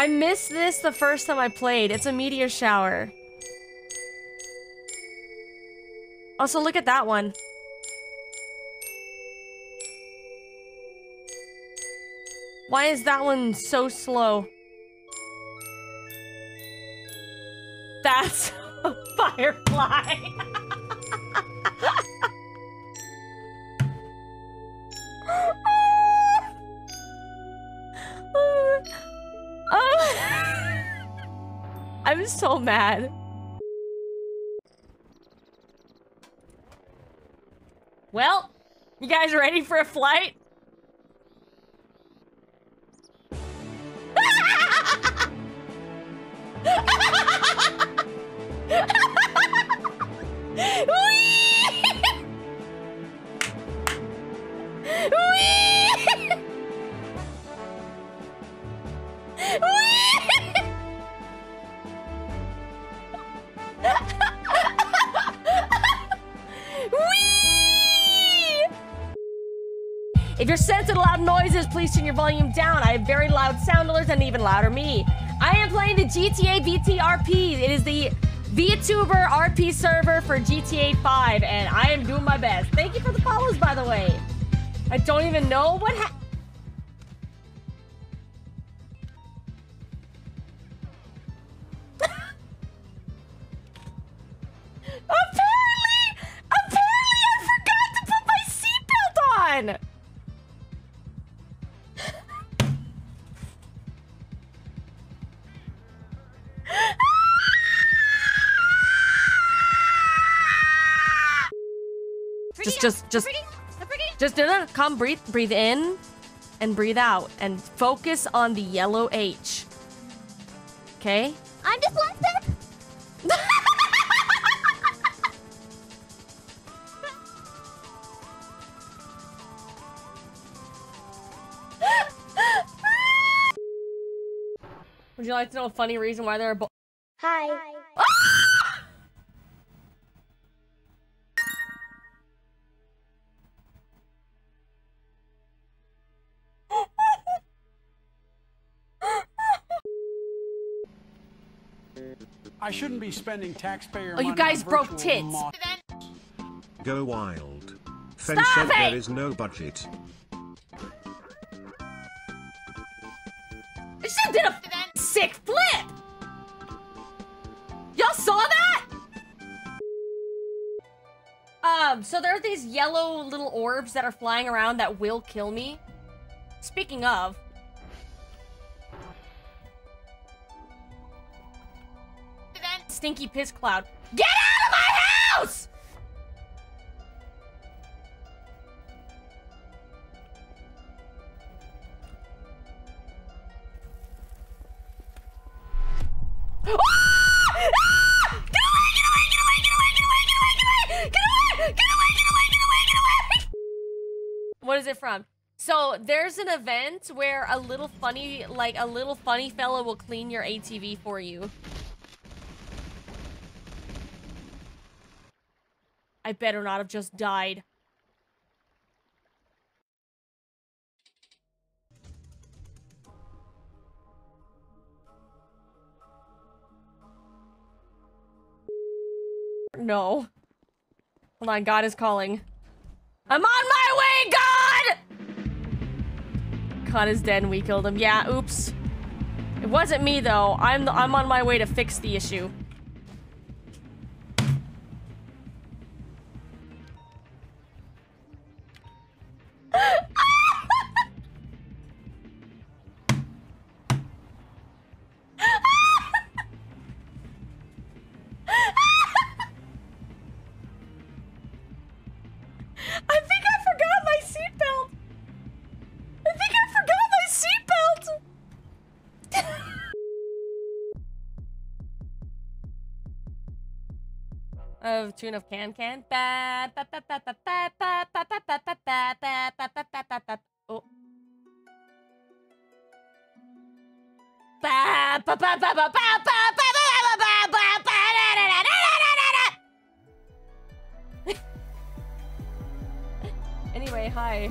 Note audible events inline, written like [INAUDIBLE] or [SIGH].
I missed this the first time I played. It's a meteor shower. Also, look at that one. Why is that one so slow? That's [LAUGHS] a firefly. [LAUGHS] I'm so mad. Well, you guys ready for a flight? [LAUGHS] If you're sensitive to loud noises, please turn your volume down. I have very loud sound alerts and even louder me. I am playing the GTA VTRP. It is the VTuber RP server for GTA 5, and I am doing my best. Thank you for the follows, by the way. I don't even know what happened. [LAUGHS] apparently, apparently I forgot to put my seatbelt on. Just, just, just, just, no, no, come, breathe, breathe in, and breathe out, and focus on the yellow H. Okay? I'm just one step. [LAUGHS] Would you like to know a funny reason why there are? Hi. I shouldn't be spending taxpayer Oh, money you guys on broke tits. Go wild. Fen Stop said it! there is no budget. This shit did a sick flip! Y'all saw that? Um, so there are these yellow little orbs that are flying around that will kill me. Speaking of... Stinky piss cloud. Get out of my house! What is it from? So there's an event where a little funny, like a little funny fella will clean your ATV for you. I better not have just died. No. Hold on, God is calling. I'm on my way, God! God is dead and we killed him. Yeah, oops. It wasn't me, though. I'm, I'm on my way to fix the issue. I think I forgot my seatbelt. I think I forgot my seatbelt. of tune of can can. Oh. Anyway, hi.